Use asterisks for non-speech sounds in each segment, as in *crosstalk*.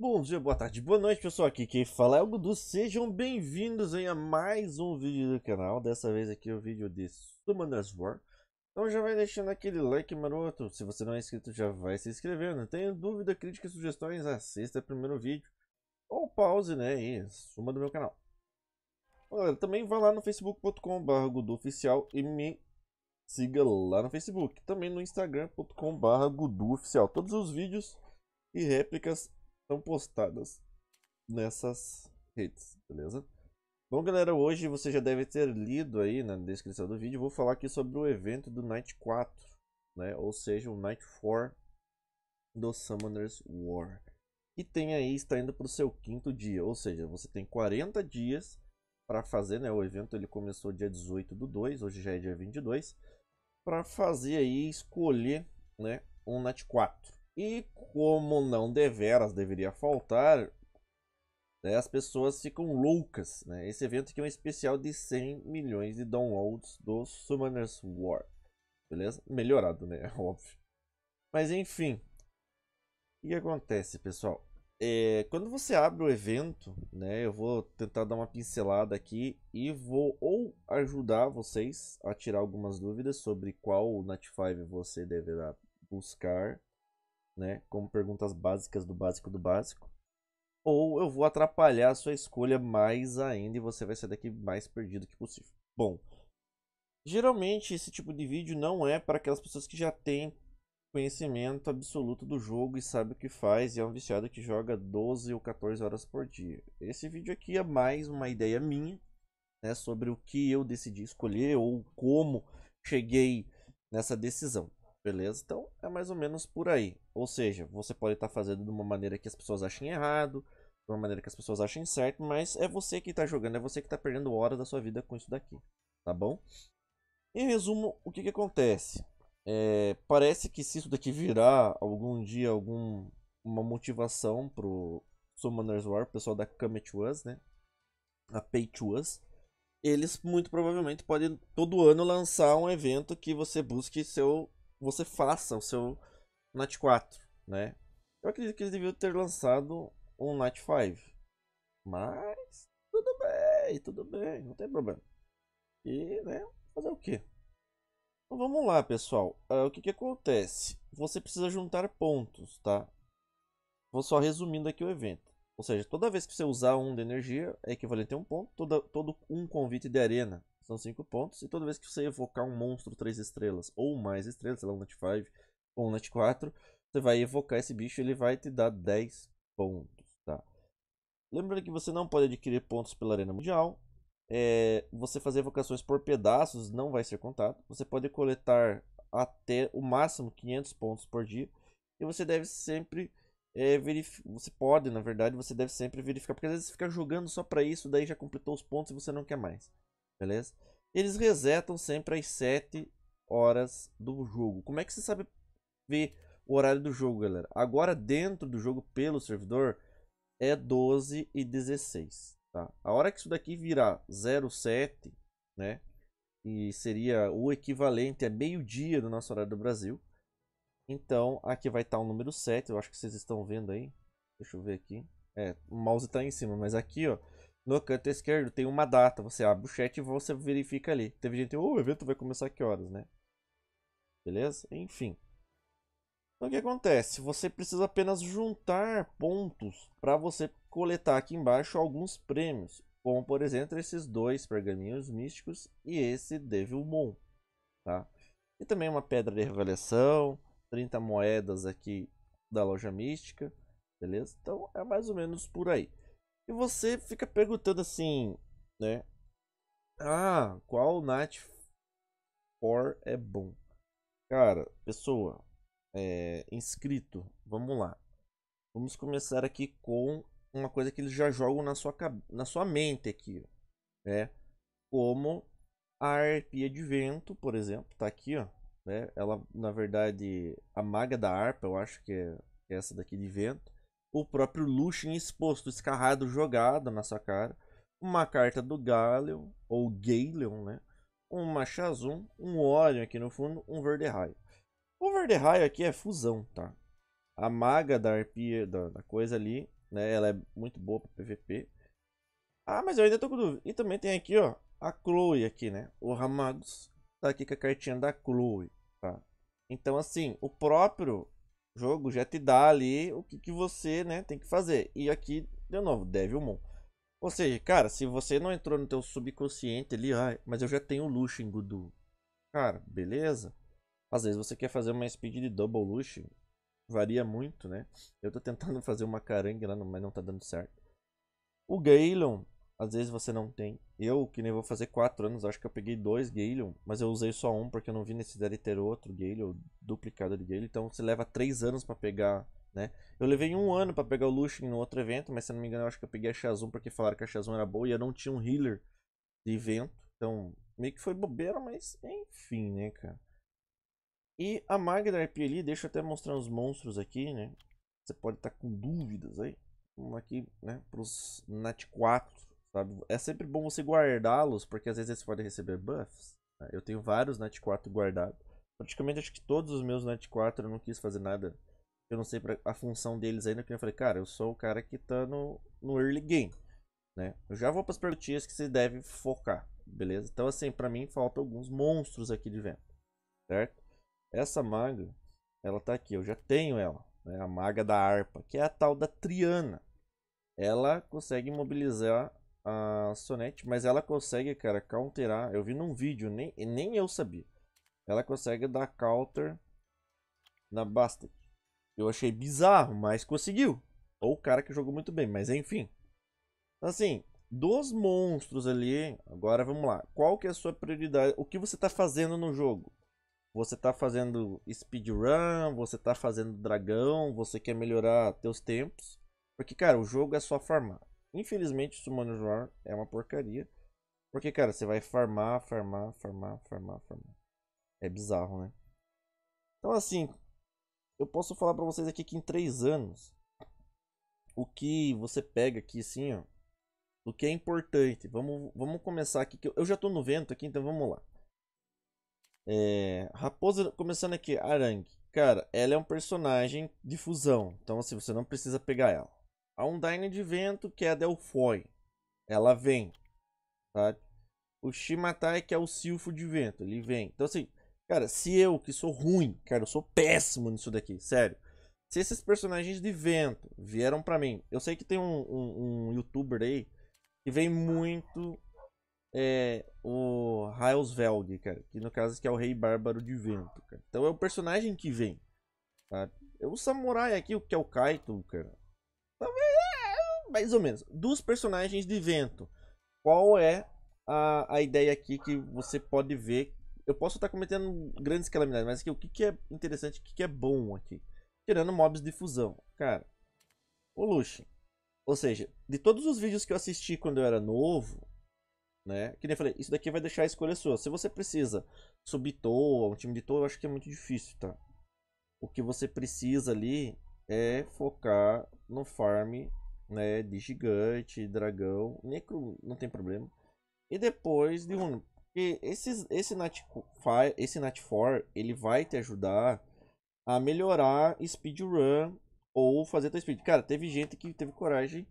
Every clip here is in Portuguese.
Bom dia, boa tarde, boa noite pessoal, aqui quem fala é o Gudu, sejam bem-vindos a mais um vídeo do canal, dessa vez aqui é o vídeo de Summoners War. Então já vai deixando aquele like maroto, se você não é inscrito já vai se inscrevendo, tenho dúvida, críticas, sugestões, assista o primeiro vídeo. Ou pause né, e suma do meu canal. Galera, também vá lá no facebook.com.br GuduOficial e me siga lá no Facebook. Também no instagram.com.br todos os vídeos e réplicas são postadas nessas redes, beleza? Bom, galera, hoje você já deve ter lido aí na descrição do vídeo, vou falar aqui sobre o evento do Night 4, né? Ou seja, o Night 4 do Summoners War. E tem aí, está indo para o seu quinto dia, ou seja, você tem 40 dias para fazer, né? O evento ele começou dia 18 do 2, hoje já é dia 22, para fazer aí, escolher, né? Um Night 4. E como não deveras deveria faltar, né, as pessoas ficam loucas. Né? Esse evento aqui é um especial de 100 milhões de downloads do Summoners War. Beleza? Melhorado, né? *laughs* Óbvio. Mas enfim. O que acontece, pessoal? É, quando você abre o evento, né, eu vou tentar dar uma pincelada aqui e vou ou ajudar vocês a tirar algumas dúvidas sobre qual Night 5 você deverá buscar né? Como perguntas básicas do básico do básico. Ou eu vou atrapalhar a sua escolha mais ainda e você vai sair daqui mais perdido que possível. Bom, geralmente esse tipo de vídeo não é para aquelas pessoas que já têm conhecimento absoluto do jogo e sabe o que faz e é um viciado que joga 12 ou 14 horas por dia. Esse vídeo aqui é mais uma ideia minha, né, sobre o que eu decidi escolher ou como cheguei nessa decisão. Beleza? Então é mais ou menos por aí. Ou seja, você pode estar tá fazendo de uma maneira que as pessoas achem errado, de uma maneira que as pessoas achem certo, mas é você que está jogando, é você que está perdendo horas da sua vida com isso daqui. Tá bom? Em resumo, o que, que acontece? É, parece que se isso daqui virar algum dia algum, uma motivação pro Summoners War, o pessoal da Come to Us, né? A Pay to Us, eles muito provavelmente podem todo ano lançar um evento que você busque seu você faça o seu Night 4, né? Eu acredito que eles deviam ter lançado um Night 5. Mas tudo bem, tudo bem, não tem problema. E, né, fazer o quê? Então vamos lá, pessoal. Uh, o que que acontece? Você precisa juntar pontos, tá? Vou só resumindo aqui o evento. Ou seja, toda vez que você usar um de energia é equivalente a um ponto. Toda, todo um convite de arena são 5 pontos. E toda vez que você evocar um monstro 3 estrelas ou mais estrelas, sei lá, um Nat 5 ou um Nat 4, você vai evocar esse bicho ele vai te dar 10 pontos, tá? Lembrando que você não pode adquirir pontos pela Arena Mundial. É, você fazer evocações por pedaços não vai ser contado. Você pode coletar até o máximo 500 pontos por dia. E você deve sempre é, verificar. Você pode, na verdade, você deve sempre verificar. Porque às vezes você fica jogando só para isso, daí já completou os pontos e você não quer mais beleza? Eles resetam sempre às 7 horas do jogo. Como é que você sabe ver o horário do jogo, galera? Agora dentro do jogo pelo servidor é 12 e 16, tá? A hora que isso daqui virar 07, né? E seria o equivalente a meio-dia do nosso horário do Brasil. Então, aqui vai estar o número 7, eu acho que vocês estão vendo aí. Deixa eu ver aqui. É, o mouse está em cima, mas aqui, ó, no canto esquerdo tem uma data. Você abre o chat e você verifica ali. Teve gente, oh, o evento vai começar que horas, né? Beleza? Enfim. Então o que acontece? Você precisa apenas juntar pontos para você coletar aqui embaixo alguns prêmios. Como por exemplo esses dois pergaminhos místicos e esse Devilmon. Tá? E também uma pedra de revelação, 30 moedas aqui da loja mística. Beleza? Então é mais ou menos por aí. E você fica perguntando assim, né? Ah, qual Nat 4 é bom? Cara, pessoa, é, inscrito, vamos lá. Vamos começar aqui com uma coisa que eles já jogam na sua, na sua mente aqui, né? Como a arpia de vento, por exemplo, tá aqui, ó. Né? Ela, na verdade, a maga da harpa, eu acho que é essa daqui de vento o próprio Lucian exposto, escarrado, jogado na sua cara, uma carta do Galeon, ou Galeon, né? uma Shazum, um Orion aqui no fundo, um Verde Raio. O Verde Raio aqui é fusão, tá? A maga da arpia, da, da coisa ali, né? Ela é muito boa para PVP. Ah, mas eu ainda tô com dúvida. E também tem aqui, ó, a Chloe aqui, né? O Ramados tá aqui com a cartinha da Chloe, tá? Então, assim, o próprio jogo já te dá ali o que, que você, né, tem que fazer. E aqui, de novo, Devilmon. Ou seja, cara, se você não entrou no teu subconsciente ali, ah, mas eu já tenho Lucian, Gudu. Cara, beleza? Às vezes você quer fazer uma speed de double Lucian. Varia muito, né? Eu tô tentando *laughs* fazer uma carangue lá, mas não tá dando certo. O Galon, às vezes você não tem. Eu, que nem vou fazer 4 anos, acho que eu peguei dois Galon, mas eu usei só um porque eu não vi necessidade de ter outro Galon, duplicado de Galon. Então você leva 3 anos para pegar, né? Eu levei um ano para pegar o Lucian no outro evento, mas se não me engano eu acho que eu peguei a Shazam porque falaram que a Shazam era boa e eu não tinha um healer de evento. Então meio que foi bobeira, mas enfim, né, cara. E a Magda RP ali, deixa eu até mostrar os monstros aqui, né? Você pode estar tá com dúvidas aí. Vamos aqui, né, pros Nat 4 sabe? É sempre bom você guardá-los, porque às vezes eles podem receber buffs. Né? Eu tenho vários Night 4 guardados. Praticamente acho que todos os meus Night 4 eu não quis fazer nada. Eu não sei a função deles ainda, porque eu falei, cara, eu sou o cara que tá no, no early game. Né? Eu já vou para as perguntinhas que você deve focar, beleza? Então assim, para mim faltam alguns monstros aqui de vento, certo? Essa maga, ela tá aqui, eu já tenho ela, né? A maga da harpa, que é a tal da Triana. Ela consegue imobilizar a Sonete, mas ela consegue, cara, counterar. Eu vi num vídeo, nem, nem eu sabia. Ela consegue dar counter na Bastet. Eu achei bizarro, mas conseguiu. Ou o cara que jogou muito bem, mas enfim. Assim, dos monstros ali, agora vamos lá. Qual que é a sua prioridade? O que você está fazendo no jogo? Você está fazendo speedrun, você está fazendo dragão, você quer melhorar teus tempos. Porque, cara, o jogo é só farmar. Infelizmente, Summoner's War é uma porcaria. Porque, cara, você vai farmar, farmar, farmar, farmar, farmar. É bizarro, né? Então, assim, eu posso falar pra vocês aqui que em 3 anos, o que você pega aqui, assim, ó, o que é importante. Vamos, vamos começar aqui, que eu, eu já tô no vento aqui, então vamos lá. É, Raposa, começando aqui, Arangue. Cara, ela é um personagem de fusão, então assim, você não precisa pegar ela. A Undyne de vento, que é a Delfoy. Ela vem. O Shimatai, que é o Silfo de vento. Ele vem. Então, assim, cara, se eu, que sou ruim, cara, eu sou péssimo nisso daqui, sério. Se esses personagens de vento vieram pra mim. Eu sei que tem um, um, um youtuber aí que vem muito. É, o Railsveld, cara. Que no caso que é o Rei Bárbaro de Vento, cara. Então é o personagem que vem. É o samurai aqui, o que é o Kaito, cara. Talvez, é, mais ou menos. Dos personagens de vento, qual é a, a ideia aqui que você pode ver? Eu posso estar cometendo grandes calamidades, mas aqui, o que, que é interessante, o que, que é bom aqui? Tirando mobs de fusão. Cara, o Lucian. Ou seja, de todos os vídeos que eu assisti quando eu era novo, né? Que nem eu falei, isso daqui vai deixar a escolha sua. Se você precisa subir toa, um time de toa, eu acho que é muito difícil, tá? O que você precisa ali é focar no farm né, de gigante, dragão, necro não tem problema. E depois de um. Porque esses, esse, Nat, esse Nat 4 ele vai te ajudar a melhorar speedrun ou fazer tua speed. Cara, teve gente que teve coragem,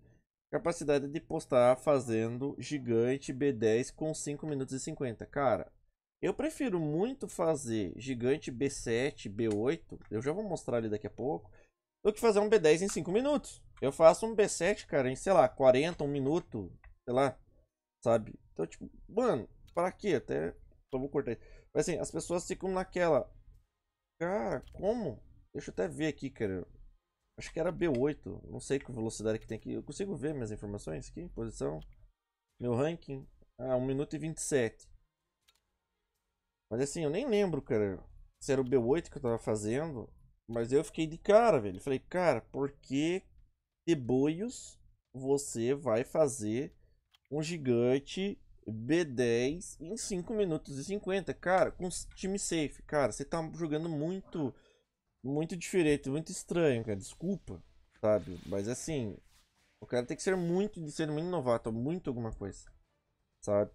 capacidade de postar fazendo gigante B10 com 5 minutos e 50. Cara, eu prefiro muito fazer gigante B7, B8. Eu já vou mostrar ali daqui a pouco do que fazer um B10 em 5 minutos. Eu faço um B7, cara, em, sei lá, 40, um minuto, sei lá, sabe? Então, tipo, mano, para quê? Até, só vou cortar Mas assim, as pessoas ficam naquela, cara, como? Deixa eu até ver aqui, cara. Acho que era B8, não sei que velocidade que tem aqui. Eu consigo ver minhas informações aqui, posição, meu ranking. Ah, 1 minuto e 27. Mas assim, eu nem lembro, cara, se era o B8 que eu tava fazendo mas eu fiquei de cara, velho. Falei, cara, por que de boios você vai fazer um gigante B10 em 5 minutos e 50? Cara, com time safe. Cara, você tá jogando muito, muito diferente, muito estranho, cara. Desculpa, sabe? Mas assim, o cara tem que ser muito, de ser muito novato, muito alguma coisa, sabe?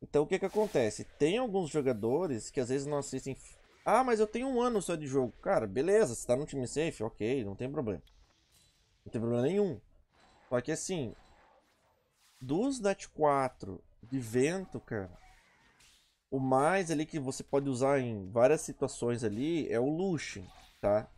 Então o que que acontece? Tem alguns jogadores que às vezes não assistem ah, mas eu tenho um ano só de jogo. Cara, beleza, você tá no time safe, ok, não tem problema. Não tem problema nenhum. Só que assim, dos Net 4 de vento, cara, o mais ali que você pode usar em várias situações ali é o Lucian, tá?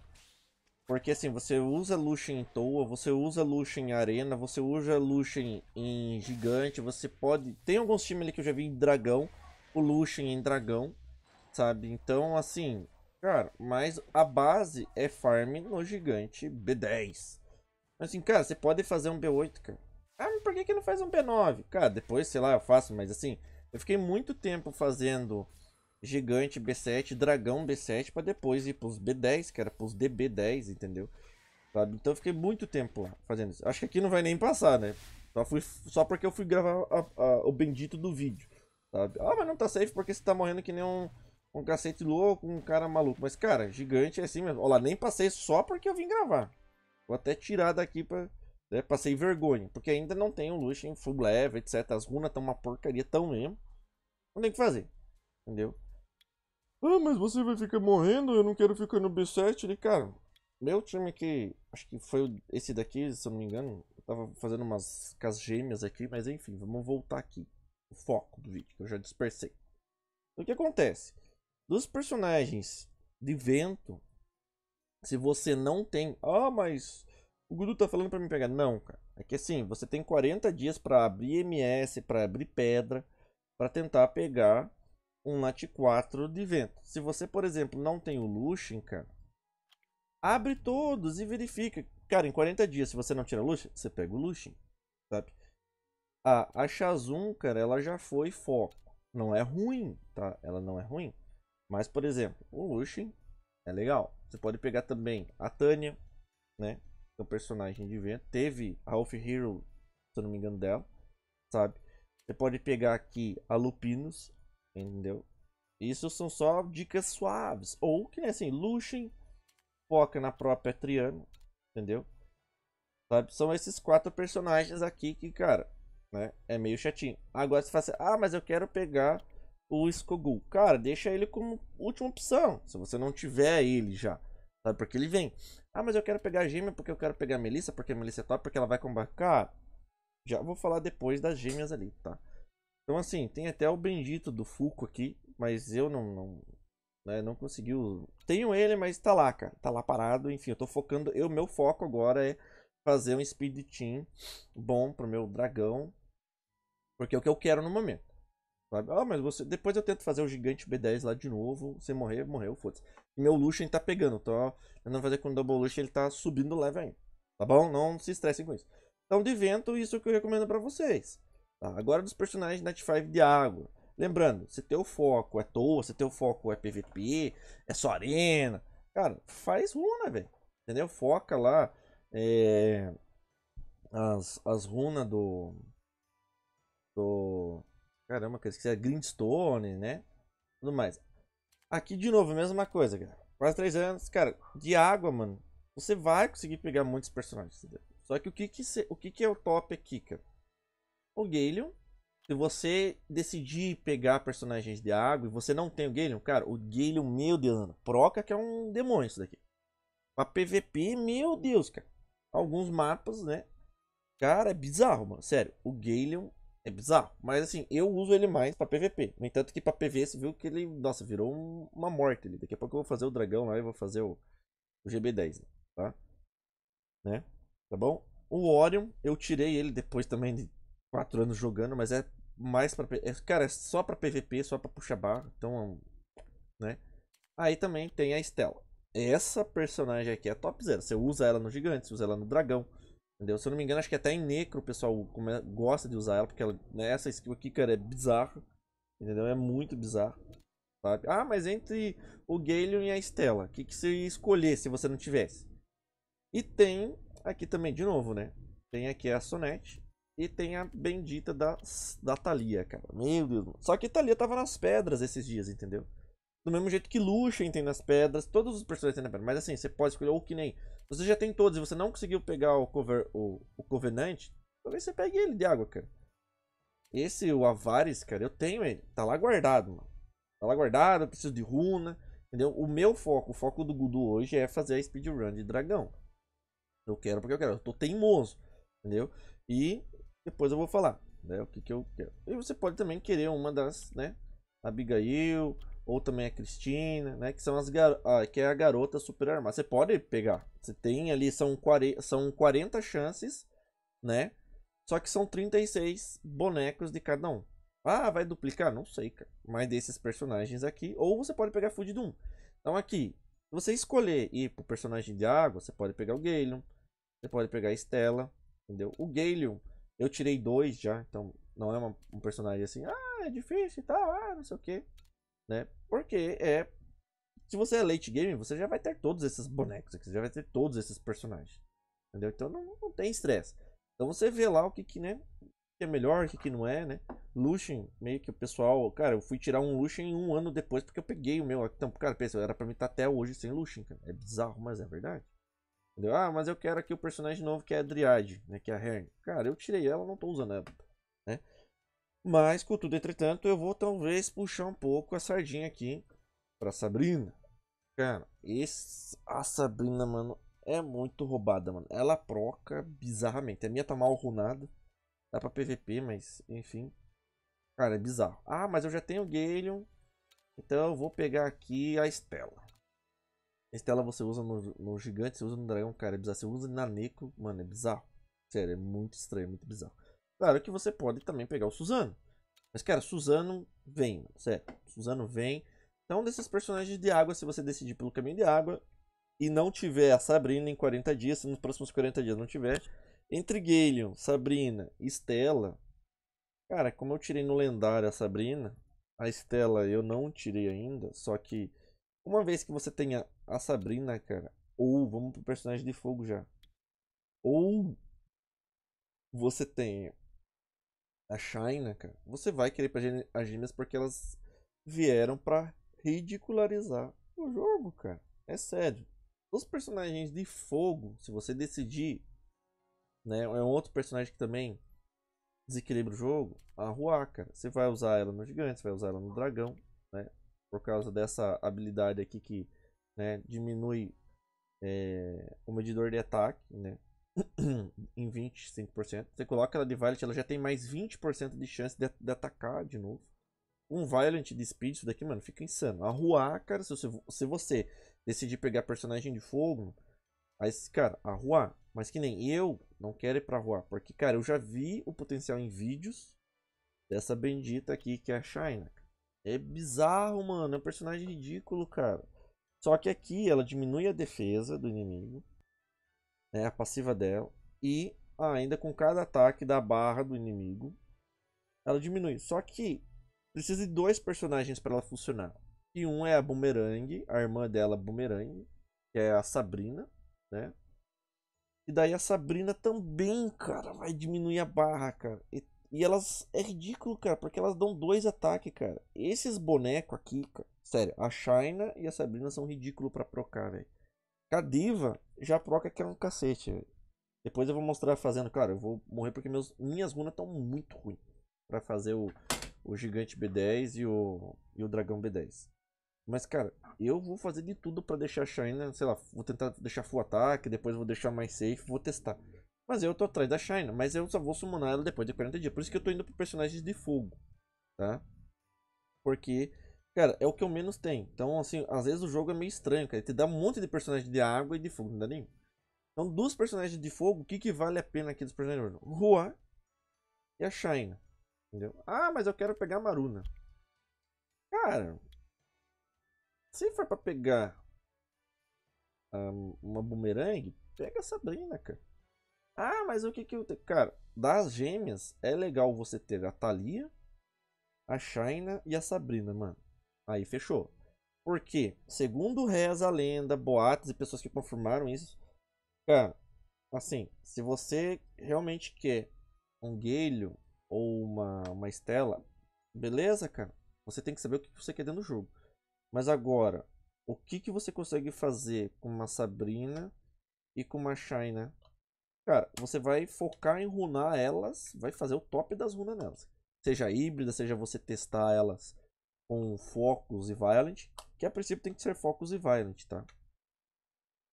Porque assim, você usa Lucian em toa, você usa Lucian em arena, você usa Lucian em gigante, você pode... Tem alguns times ali que eu já vi em dragão, o Lucian em dragão, sabe? Então, assim, cara, mas a base é farm no gigante B10. Assim, cara, você pode fazer um B8, cara. Ah, mas por que, que não faz um B9? Cara, depois, sei lá, eu faço, mas assim, eu fiquei muito tempo fazendo gigante B7, dragão B7, para depois ir pros B10, que era pros DB10, entendeu? Sabe? Então eu fiquei muito tempo lá fazendo isso. Acho que aqui não vai nem passar, né? Só, fui, só porque eu fui gravar a, a, o bendito do vídeo, sabe? Ah, mas não tá safe porque você tá morrendo que nem um, um cacete louco, um cara maluco. Mas, cara, gigante é assim mesmo. Olha lá, nem passei só porque eu vim gravar. Vou até tirar daqui pra... Né? Passei vergonha, porque ainda não tem o Lucian full level, etc. As runas estão uma porcaria tão mesmo. Não tem o que fazer, entendeu? Ah, mas você vai ficar morrendo, eu não quero ficar no B7. Ele, cara, meu time aqui, acho que foi esse daqui, se eu não me engano. Eu tava fazendo umas casas gêmeas aqui, mas enfim, vamos voltar aqui. O foco do vídeo, que eu já dispersei. O que acontece? Dos personagens de vento, se você não tem. Ah, mas o Gudu tá falando pra me pegar. Não, cara. É que assim, você tem 40 dias para abrir MS, para abrir pedra, para tentar pegar um NAT 4 de vento. Se você, por exemplo, não tem o Lucian, cara, abre todos e verifica. Cara, em 40 dias, se você não tira Lucian, você pega o Lucian, sabe? A, a Shazun, cara, ela já foi foco. Não é ruim, tá? Ela não é ruim. Mas, por exemplo, o Lucian é legal. Você pode pegar também a Tânia, né? Que é um personagem de vento. Teve a Wolf Hero, se eu não me engano, dela, sabe? Você pode pegar aqui a Lupinos, Entendeu? Isso são só dicas suaves. Ou que assim, Lucian foca na própria Triana. Entendeu? Sabe? São esses quatro personagens aqui que, cara, né? É meio chatinho. Agora você fala assim, ah, mas eu quero pegar o Skogul. Cara, deixa ele como última opção. Se você não tiver ele já. Sabe? Porque ele vem. Ah, mas eu quero pegar a gêmea porque eu quero pegar a Melissa, porque a Melissa é top, porque ela vai combater. Já vou falar depois das gêmeas ali, tá? Então, assim, tem até o bendito do Fuco aqui, mas eu não, não, né, não conseguiu. Tenho ele, mas tá lá, cara. Tá lá parado. Enfim, eu tô focando. O meu foco agora é fazer um speed team bom pro meu dragão. Porque é o que eu quero no momento. Sabe? Ah, mas você. Depois eu tento fazer o gigante B10 lá de novo. Se morrer, morreu, foda-se. Meu Lucian tá pegando. Tô tentando fazer com o Double Lucian, ele tá subindo o level ainda. Tá bom? Não se estressem com isso. Então, de vento, isso é que eu recomendo para vocês. Tá? Agora dos personagens Night 5 de água. Lembrando, se teu foco é toa, se teu foco é PVP, é só arena. Cara, faz runa, velho. Entendeu? Foca lá. É, as, as runas do. Do. Caramba, que esqueci. É Greenstone, né? Tudo mais. Aqui de novo, mesma coisa, cara. Quase 3 anos. Cara, de água, mano. Você vai conseguir pegar muitos personagens. Entendeu? Só que o que, que, o que, que é o top aqui, cara? o Galeon. Se você decidir pegar personagens de água e você não tem o Galeon, cara, o Galeon, meu Deus, Proca que é um demônio isso daqui. Pra PVP, meu Deus, cara. Alguns mapas, né? Cara, é bizarro, mano. Sério, o Galeon é bizarro. Mas assim, eu uso ele mais pra PVP. No entanto que pra PV você viu que ele, nossa, virou um, uma morte ali. Daqui a pouco eu vou fazer o dragão lá e vou fazer o, o GB10, tá? Né? Tá bom? O Orion, eu tirei ele depois também de quatro anos jogando, mas é mais pra. É, cara, é só pra PVP, só pra puxar barra. Então, né? Aí também tem a Stella. Essa personagem aqui é top zero. Você usa ela no gigante, você usa ela no dragão. Entendeu? Se eu não me engano, acho que até em Necro o pessoal gosta de usar ela, porque ela, né, essa skill aqui, cara, é bizarra. Entendeu? É muito bizarro. Sabe? Ah, mas entre o Galeon e a Stella, o que, que você ia escolher se você não tivesse? E tem aqui também, de novo, né? Tem aqui a Sonete. E tem a bendita da, da Thalia, cara. Meu Deus. Só que Thalia tava nas pedras esses dias, entendeu? Do mesmo jeito que Lucian tem nas pedras, todos os personagens têm nas pedras. Mas assim, você pode escolher, ou que nem. Você já tem todos e você não conseguiu pegar o, cover, o, o Covenant, talvez você pegue ele de água, cara. Esse, o Avares, cara, eu tenho ele. Tá lá guardado, mano. Tá lá guardado, eu preciso de runa. Entendeu? O meu foco, o foco do Gudu hoje é fazer a speedrun de dragão. Eu quero porque eu quero. Eu tô teimoso. Entendeu? E depois eu vou falar, né? O que, que eu quero. E você pode também querer uma das, né? Abigail, ou também a Cristina, né? Que são as gar... Ah, que é a garota super armada. Você pode pegar. Você tem ali, são 40, são 40 chances, né? Só que são 36 bonecos de cada um. Ah, vai duplicar? Não sei, cara. Mas desses personagens aqui. Ou você pode pegar Food Doom. Então aqui, se você escolher ir pro personagem de água, você pode pegar o Galeon. Você pode pegar a Estela. Entendeu? O Galeon, eu tirei dois já. Então não é uma, um personagem assim. Ah, é difícil e tal. Ah, não sei o que. Né? Porque é. Se você é late game, você já vai ter todos esses bonecos aqui. Você já vai ter todos esses personagens. Entendeu? Então não, não tem estresse. Então você vê lá o que, que né? que é melhor, o que, que não é, né? Lucian, meio que o pessoal. Cara, eu fui tirar um Lucian um ano depois porque eu peguei o meu. Então, cara, pensa, era pra mim estar até hoje sem Lucian, cara. É bizarro, mas é verdade. Entendeu? Ah, mas eu quero aqui o personagem novo que é a Dryad, né? Que é a Hern. Cara, eu tirei ela, não tô usando ela, né? Mas, contudo, entretanto, eu vou talvez puxar um pouco a sardinha aqui pra Sabrina. Cara, esse, a Sabrina, mano, é muito roubada, mano. Ela proca bizarramente. A minha tá mal runada. Dá pra PVP, mas enfim. Cara, é bizarro. Ah, mas eu já tenho Galeon. Então eu vou pegar aqui a Estela. Estela você usa no, no gigante, você usa no dragão, cara, é bizarro. Você usa na Neko, mano, é bizarro. Sério, é muito estranho, muito bizarro. Claro que você pode também pegar o Suzano. Mas, cara, Suzano vem, sério. Suzano vem. Então, desses personagens de água, se você decidir pelo caminho de água e não tiver a Sabrina em 40 dias, se nos próximos 40 dias não tiver, entre Galeon, Sabrina e Stella. Cara, como eu tirei no lendário a Sabrina, a Stella eu não tirei ainda. Só que uma vez que você tenha a Sabrina, cara, ou vamos pro personagem de fogo já. Ou você tenha a Shaina, cara, você vai querer para as gêmeas porque elas vieram para ridicularizar o jogo, cara. É sério. Os personagens de fogo, se você decidir né? É um outro personagem que também desequilibra o jogo. A Rua, cara. Você vai usar ela no gigante, você vai usar ela no dragão, né? Por causa dessa habilidade aqui que né, diminui é, o medidor de ataque, né? *coughs* em 25%. Você coloca ela de Violent, ela já tem mais 20% de chance de, de, atacar de novo. Um Violent de Speed, isso daqui, mano, fica insano. A Rua, cara, se você, se você decidir pegar personagem de fogo, aí, cara, a Rua, mas que nem eu não quero ir pra rua. Porque, cara, eu já vi o potencial em vídeos dessa bendita aqui que é a China. É bizarro, mano. É um personagem ridículo, cara. Só que aqui ela diminui a defesa do inimigo. Né, a passiva dela. E ainda com cada ataque da barra do inimigo. Ela diminui. Só que precisa de dois personagens para ela funcionar. E um é a Boomerang, a irmã dela Boomerang, que é a Sabrina, né? E daí a Sabrina também, cara, vai diminuir a barra, cara. E, e elas. É ridículo, cara, porque elas dão dois ataques, cara. Esses bonecos aqui, cara. Sério, a Shaina e a Sabrina são ridículos pra procar, velho. A Já proca que é um cacete. Depois eu vou mostrar fazendo. Claro, eu vou morrer porque meus, minhas runas estão muito ruins. Pra fazer o, o gigante B10 e o, e o dragão B10. Mas, cara, eu vou fazer de tudo para deixar a China, sei lá, vou tentar deixar full ataque, depois vou deixar mais safe, vou testar. Mas eu tô atrás da China, mas eu só vou summonar ela depois de 40 dias. Por isso que eu tô indo pro personagens de fogo, tá? Porque, cara, é o que eu menos tenho. Então, assim, às vezes o jogo é meio estranho, cara. Ele te dá um monte de personagens de água e de fogo, não dá nenhum. Então, dos personagens de fogo, o que, que vale a pena aqui dos personagens de fogo? Rua e a China. Entendeu? Ah, mas eu quero pegar a Maruna. Cara, se for pra pegar um, uma boomerang, pega a Sabrina, cara. Ah, mas o que que eu tenho? Cara, das gêmeas, é legal você ter a Thalia, a Shaina e a Sabrina, mano. Aí fechou. Porque, segundo reza a lenda, boatos e pessoas que confirmaram isso, cara, assim, se você realmente quer um Guelho ou uma, uma Estela, beleza, cara. Você tem que saber o que você quer dentro do jogo. Mas agora, o que, que você consegue fazer com uma Sabrina e com uma Shaina? Cara, você vai focar em runar elas, vai fazer o top das runas nelas. Seja híbrida, seja você testar elas com Focus e Violent, que a princípio tem que ser Focus e Violent, tá?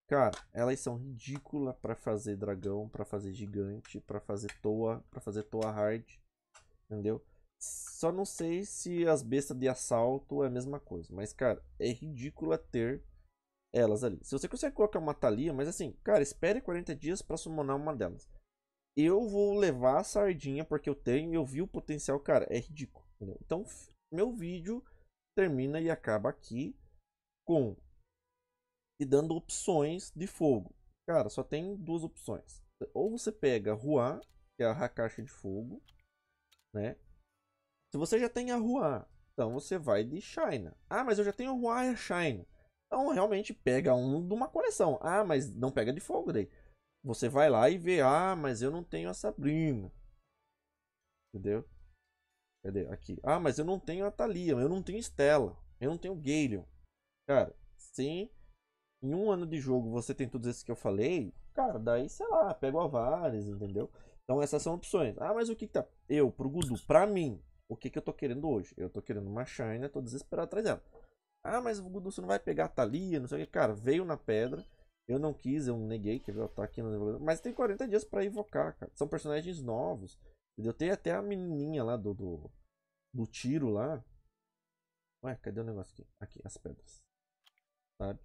Cara, elas são ridículas para fazer dragão, para fazer gigante, para fazer toa, para fazer toa hard, entendeu? Só não sei se as bestas de assalto é a mesma coisa, mas cara, é ridícula ter elas ali. Se você consegue colocar uma Thalia, mas assim, cara, espere 40 dias para summonar uma delas. Eu vou levar a sardinha porque eu tenho, eu vi o potencial, cara, é ridículo. Entendeu? Então, meu vídeo termina e acaba aqui com e dando opções de fogo. Cara, só tem duas opções. Ou você pega Ruá, que é a caixa de fogo, né? Se você já tem a Ruá, então você vai de China. Ah, mas eu já tenho a Ruá e a China. Então realmente pega um de uma coleção. Ah, mas não pega de fogo daí. Você vai lá e vê, ah, mas eu não tenho a Sabrina. Entendeu? Cadê? Aqui. Ah, mas eu não tenho a Thalia, eu não tenho Stella, eu não tenho Galeon. Cara, sim, em um ano de jogo você tem todos esses que eu falei, cara, daí, sei lá, pega o Avares, entendeu? Então essas são opções. Ah, mas o que, que tá? Eu, pro Gudu, pra mim, o que, que eu tô querendo hoje? Eu tô querendo uma China, tô desesperado atrás dela. Ah, mas o Gudu, você não vai pegar a Thalia, não sei o que. Cara, veio na pedra. Eu não quis, eu neguei, quer ver? Tá aqui no Mas tem 40 dias pra invocar, cara. São personagens novos. Entendeu? Tem até a menininha lá do, do, do tiro lá. Ué, cadê o negócio aqui? Aqui, as pedras. Sabe?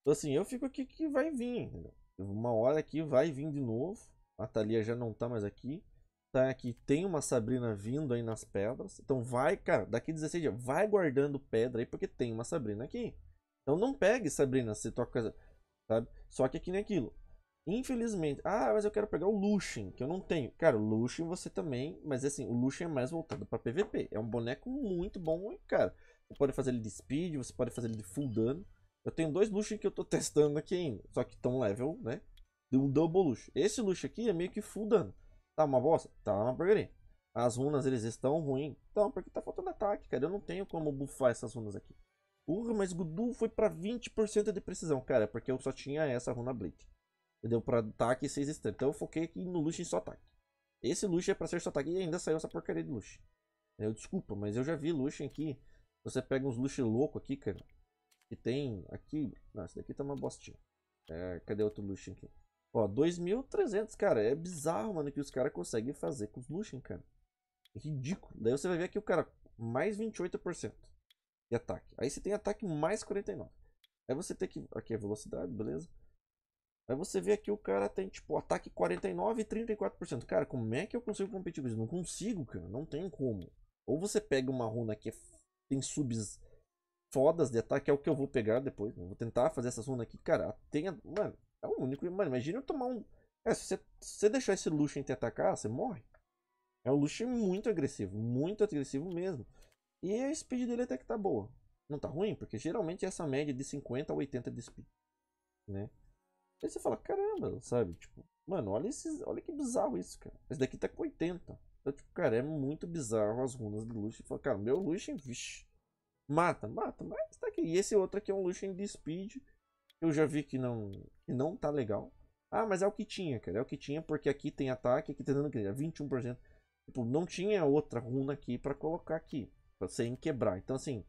Então assim, eu fico aqui que vai vir, entendeu? Uma hora aqui vai vir de novo. A Thalia já não tá mais aqui tá aqui, tem uma Sabrina vindo aí nas pedras. Então vai, cara, daqui 16 dias, vai guardando pedra aí, porque tem uma Sabrina aqui. Então não pegue Sabrina se toca, sabe? Só que aqui nem aquilo. Infelizmente, ah, mas eu quero pegar o Lucian, que eu não tenho. Cara, o você também, mas assim, o Lucian é mais voltado para PVP. É um boneco muito bom, cara. Você pode fazer ele de speed, você pode fazer ele de full dano. Eu tenho dois Lucian que eu tô *laughs* testando aqui ainda, só que estão level, né? De um double Lucian. Esse Lucian aqui é meio que full dano. Tá uma bosta? Tá uma porcaria. As runas eles estão ruins. Então, porque tá faltando ataque, cara. Eu não tenho como buffar essas runas aqui. Urra, mas Gudu foi pra 20% de precisão, cara. Porque eu só tinha essa runa Blade. Entendeu? Pra ataque 6 extremos. Então eu foquei aqui no Lucian só ataque. Esse Lucian é pra ser só ataque e ainda saiu essa porcaria de Lucian. Eu desculpa, mas eu já vi Lucian aqui. Você pega uns Lucian louco aqui, cara. Que tem aqui. Não, esse daqui tá uma bostinha. É, cadê outro Lucian aqui? Ó, 2.300, cara. É bizarro, mano, que os caras conseguem fazer com os Lucian, cara. É ridículo. Daí você vai ver aqui o cara mais 28% de ataque. Aí você tem ataque mais 49%. Aí você tem que... Aqui é velocidade, beleza? Aí você vê aqui o cara tem, tipo, ataque 49% e 34%. Cara, como é que eu consigo competir com isso? Não consigo, cara. Não tem como. Ou você pega uma runa que é... tem subs fodas de ataque, é o que eu vou pegar depois. Eu vou tentar fazer essas runas aqui. Cara, tenha... Mano, é o único. Mano, imagina eu tomar um. É, se você, você deixar esse Lucian te atacar, você morre. É um Lucian muito agressivo. Muito agressivo mesmo. E a speed dele até que tá boa. Não tá ruim, porque geralmente é essa média de 50 a 80 de speed. Né? Aí você fala, caramba, sabe? Tipo, mano, olha, esses, olha que bizarro isso, cara. Esse daqui tá com 80. Então, tipo, cara, é muito bizarro as runas do Lucian. Fala, cara, meu Lucian, vixi. Mata, mata, mas tá aqui. E esse outro aqui é um Lucian de speed eu já vi que não, que não tá legal. Ah, mas é o que tinha, cara. É o que tinha porque aqui tem ataque, aqui tá dando que 21%. Tipo, não tinha outra runa aqui para colocar aqui, para sem quebrar. Então assim,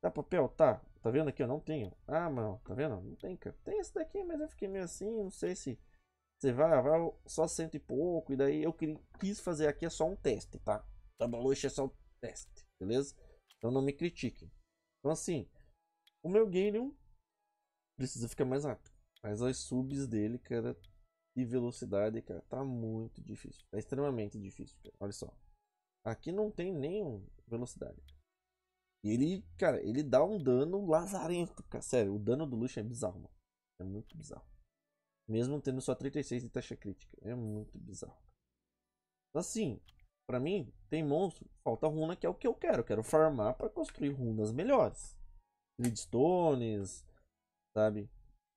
tá papel, tá. Tá vendo aqui? Eu não tenho. Ah, mano, tá vendo? Não tem, cara. Tem esse daqui, mas eu fiquei meio assim, não sei se você vai, vai só cento e pouco e daí eu quis fazer aqui é só um teste, tá? Tá bom, é só um teste, beleza? Então não me critiquem. Então assim, o meu Galeon precisa ficar mais rápido. Mas as subs dele, cara, de velocidade, cara, tá muito difícil. Tá extremamente difícil, cara. Olha só. Aqui não tem nenhum velocidade. E ele, cara, ele dá um dano lazarento, cara. Sério, o dano do Lucian é bizarro, mano. É muito bizarro. Mesmo tendo só 36 de taxa crítica. É muito bizarro. Assim, pra mim, tem monstro. Falta runa que é o que eu quero. Eu quero farmar pra construir runas melhores. Gridstones, sabe?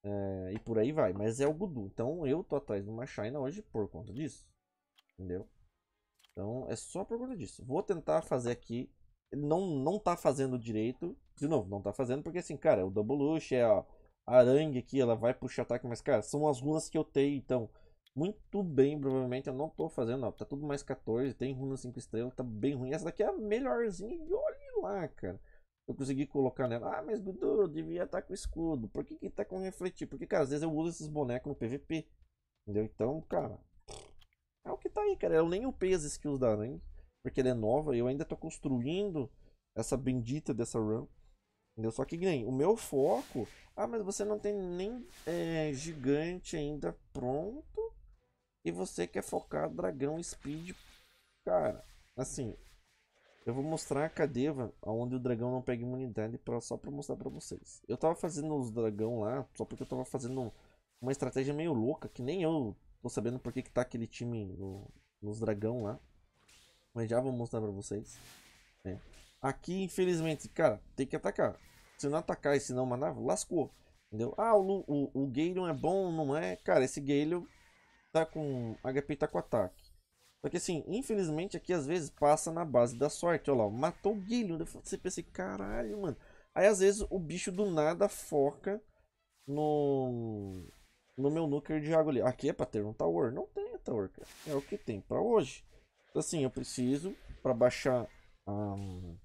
É, e por aí vai. Mas é o Gudu. Então eu tô atrás de uma China hoje por conta disso. Entendeu? Então é só por conta disso. Vou tentar fazer aqui. Não, não tá fazendo direito. De novo, não tá fazendo porque assim, cara, o Double Lush é a arangue aqui, ela vai puxar ataque. Mas, cara, são as runas que eu tenho. Então, muito bem, provavelmente eu não tô fazendo. Ó, tá tudo mais 14. Tem runa 5 estrelas, tá bem ruim. Essa daqui é a melhorzinha. E olhe lá, cara. Eu consegui colocar nela. Ah, mas Dudu, devia estar tá com escudo. Por que que tá com refletir? Porque, cara, às vezes eu uso esses bonecos no PVP. Entendeu? Então, cara. É o que tá aí, cara. Eu nem upei as skills da Aranha. Porque ele é nova. E eu ainda tô construindo essa bendita dessa run. Entendeu? Só que nem o meu foco. Ah, mas você não tem nem é, gigante ainda pronto. E você quer focar dragão speed. Cara, assim. Eu vou mostrar a Cadeva onde o dragão não pega imunidade pra, só pra mostrar pra vocês. Eu tava fazendo os dragão lá, só porque eu tava fazendo uma estratégia meio louca, que nem eu tô sabendo porque que tá aquele time no, nos dragão lá. Mas já vou mostrar pra vocês. É. Aqui, infelizmente, cara, tem que atacar. Se não atacar e se não manar, lascou. Entendeu? Ah, o, o, o Galeon é bom, não é? Cara, esse Galeon tá com HP tá com ataque. Só que assim, infelizmente aqui às vezes passa na base da sorte. Olha lá, matou o Galeon. Você pensa caralho, mano. Aí às vezes o bicho do nada foca no, no meu nuker de água ali. Aqui é pra ter um tower? Não tem tower, cara. É o que tem pra hoje. Então assim, eu preciso pra baixar... Um,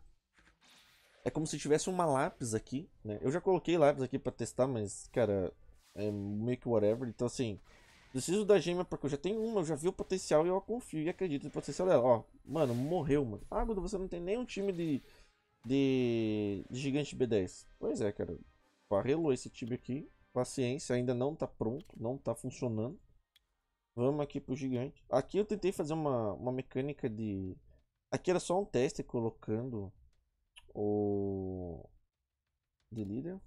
é como se tivesse uma lápis aqui, né? Eu já coloquei lápis aqui pra testar, mas, cara, é meio que whatever. Então, assim, preciso da gema porque eu já tenho uma, eu já vi o potencial e eu confio e acredito no potencial dela. Ó, mano, morreu, mano. Ah, você não tem nenhum time de, de, de gigante B10. Pois é, cara. Parrelou esse time aqui. Paciência, ainda não tá pronto, não tá funcionando. Vamos aqui pro gigante. Aqui eu tentei fazer uma, uma mecânica de... Aqui era só um teste colocando o de líder.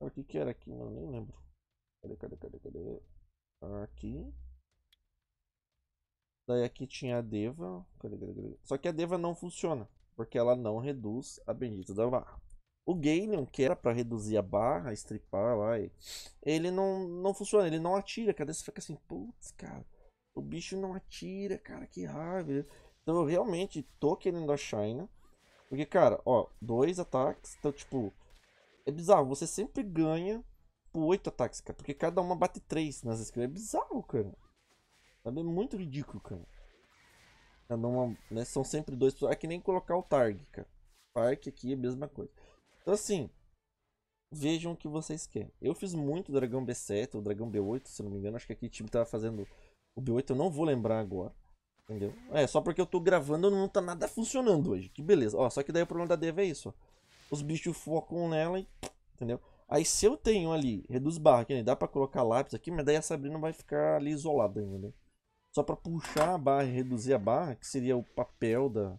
O que que era aqui, mano? Nem lembro. Cadê, cadê, cadê, cadê? Aqui. Daí aqui tinha a Deva. Cadê, cadê, cadê? Só que a Deva não funciona. Porque ela não reduz a bendita da barra. O Galeon, que era pra reduzir a barra, estripar lá, ele não, não funciona, ele não atira. Cadê você fica assim, putz, cara, o bicho não atira, cara, que raiva. Então eu realmente tô querendo a China. Porque, cara, ó, dois ataques. Então, tipo, é bizarro. Você sempre ganha por oito ataques, cara. Porque cada uma bate três nas skills. É bizarro, cara. É muito ridículo, cara. Cada uma, né? São sempre dois. É que nem colocar o Targ, cara. Park aqui é a mesma coisa. Então, assim. Vejam o que vocês querem. Eu fiz muito Dragão B7 ou Dragão B8, se não me engano. Acho que aqui o time tava fazendo o B8, eu não vou lembrar agora. Entendeu? É, só porque eu tô gravando não tá nada funcionando hoje. Que beleza. Ó, só que daí o problema da Deva é isso, ó. Os bichos focam nela e... Entendeu? Aí se eu tenho ali, reduz barra, que nem dá pra colocar lápis aqui, mas daí a Sabrina vai ficar ali isolada ainda, né? Só pra puxar a barra e reduzir a barra, que seria o papel da...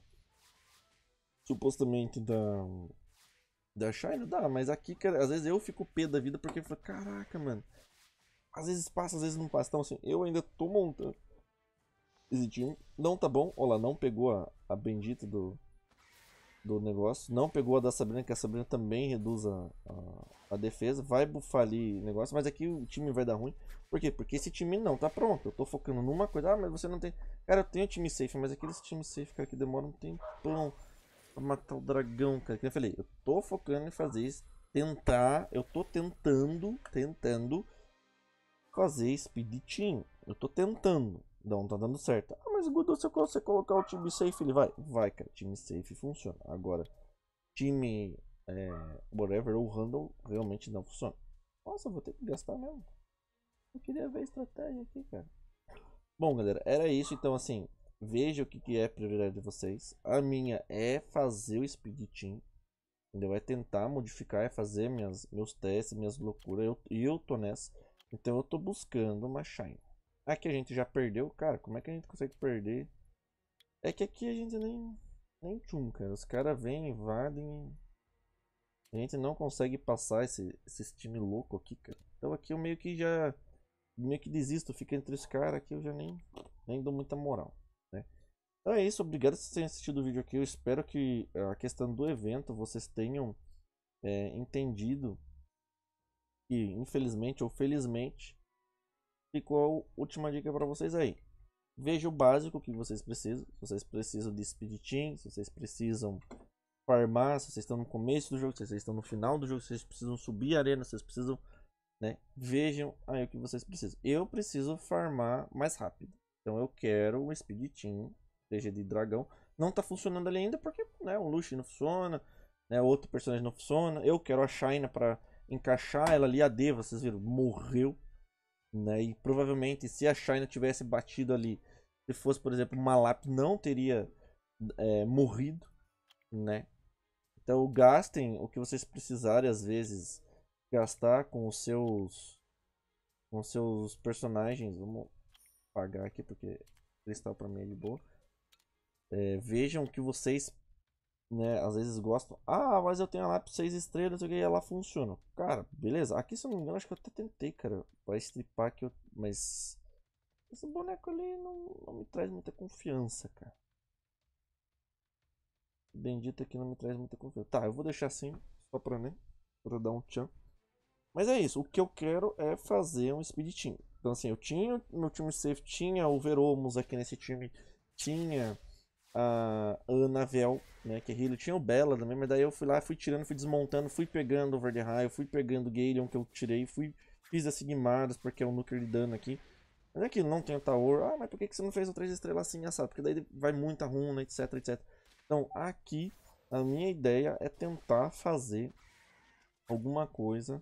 Supostamente da... Da Shine, dá, mas aqui, cara, às vezes eu fico pé da vida porque eu falo, caraca, mano. Às vezes passa, às vezes não passa. Então assim, eu ainda tô montando time. Não tá bom. Olha lá, não pegou a, a bendita do, do negócio. Não pegou a da Sabrina, que a Sabrina também reduz a, a, a, defesa. Vai bufar ali negócio, mas aqui o time vai dar ruim. Por quê? Porque esse time não tá pronto. Eu tô focando numa coisa. Ah, mas você não tem. Cara, eu tenho time safe, mas aqueles time safe, cara, que demora um tempão pra matar o dragão, cara. Que eu falei, eu tô focando em fazer isso. Tentar, eu tô tentando, tentando fazer speed team. Eu tô tentando. Não tá dando certo. Ah, mas Gudu, se você colocar o time safe, ele vai. Vai, cara. Time safe funciona. Agora, time é, whatever ou handle realmente não funciona. Nossa, vou ter que gastar mesmo. Eu queria ver a estratégia aqui, cara. Bom, galera, era isso. Então, assim, veja o que, que é a prioridade de vocês. A minha é fazer o speed team. Entendeu? É tentar modificar, é fazer minhas, meus testes, minhas loucuras. E eu, eu tô nessa. Então eu tô buscando uma shine. Aqui a gente já perdeu, cara. Como é que a gente consegue perder? É que aqui a gente nem. Nem tchum, cara. Os caras vêm, invadem. A gente não consegue passar esse, esse time louco aqui, cara. Então aqui eu meio que já. Meio que desisto. Fica entre os caras aqui. Eu já nem, nem dou muita moral. Então é isso. Obrigado por vocês terem assistido o vídeo aqui. Eu espero que a questão do evento vocês tenham é, entendido. E infelizmente ou felizmente ficou a última dica para vocês aí. Veja o básico que vocês precisam. Se vocês precisam de speed team, se vocês precisam farmar, se vocês estão no começo do jogo, se vocês estão no final do jogo, se vocês precisam subir a arena, se vocês precisam, né? Vejam aí o que vocês precisam. Eu preciso farmar mais rápido. Então eu quero um speed team, seja de dragão. não tá funcionando ali ainda porque, né, o Lush não funciona, né, outro personagem não funciona. Eu quero a Shaina para encaixar ela ali, a D, vocês viram, morreu, né? E provavelmente se a Shaina tivesse batido ali, se fosse, por exemplo, uma lápis, não teria é, morrido, né? Então gastem o que vocês precisarem às vezes gastar com os seus com seus personagens. Vamos pagar aqui porque cristal para mim é de boa. É, vejam que vocês né, às vezes gostam. Ah, mas eu tenho a lápis 6 estrelas e ela funciona. Cara, beleza. Aqui, se eu não me engano, acho que eu até tentei, cara, pra stripar que eu. Mas. Esse boneco ali não, não me traz muita confiança, cara. Bendito aqui não me traz muita confiança. Tá, eu vou deixar assim, só pra, né? Pra dar um tchan. Mas é isso. O que eu quero é fazer um speed team. Então, assim, eu tinha meu time safe, tinha o Veromos aqui nesse time, tinha a Anavel, né, que é healer, tinha o Bella também, mas daí eu fui lá, fui tirando, fui desmontando, fui pegando o Verde Raio, fui pegando o Galeon que eu tirei, fui, fiz as Sigmaras, porque é o núcleo de dano aqui. Mas é que não tem o Tower, ah, mas por que, você não fez o 3 estrelas assim, assado? Porque daí vai muita runa, etc, etc. Então, aqui, a minha ideia é tentar fazer alguma coisa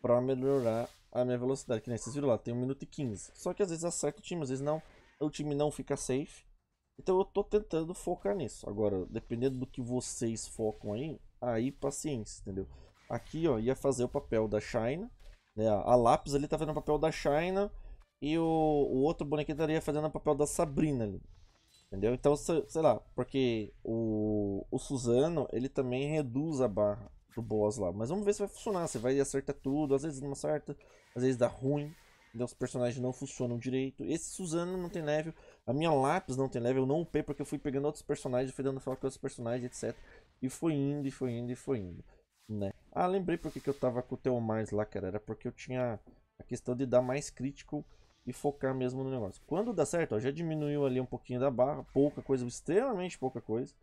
para melhorar a minha velocidade. Que nem vocês viram lá, tem 1 minuto e 15. Só que às vezes acerta o time, às vezes não. O time não fica safe. Então eu tô tentando focar nisso. Agora, dependendo do que vocês focam aí, aí paciência, entendeu? Aqui, ó, ia fazer o papel da China. Né? A lápis ali tá fazendo o papel da China. E o, o outro bonequinho estaria fazendo o papel da Sabrina ali. Entendeu? Então, sei lá, porque o, o Suzano, ele também reduz a barra do boss lá. Mas vamos ver se vai funcionar. Você vai acertar tudo, às vezes não acerta, às vezes dá ruim. Então, os personagens não funcionam direito. Esse Suzano não tem level. A minha lápis não tem level. Eu não upei porque eu fui pegando outros personagens, fui dando foco com outros personagens, etc. E foi indo, e foi indo, e foi indo. Né? Ah, lembrei porque que eu tava com o Theomars lá, cara. Era porque eu tinha a questão de dar mais crítico e focar mesmo no negócio. Quando dá certo, ó, já diminuiu ali um pouquinho da barra. Pouca coisa, extremamente pouca coisa.